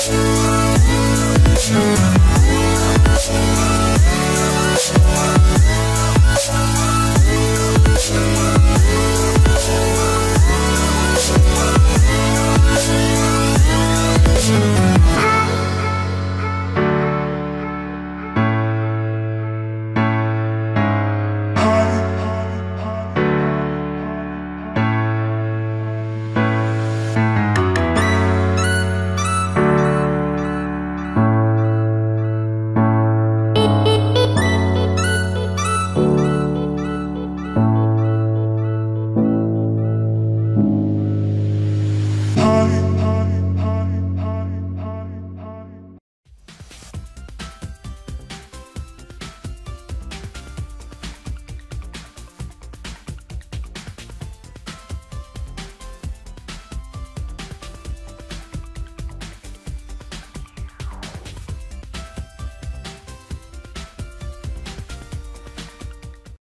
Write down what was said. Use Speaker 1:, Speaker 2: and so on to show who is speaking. Speaker 1: We'll